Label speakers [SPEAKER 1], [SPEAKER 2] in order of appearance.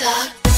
[SPEAKER 1] talk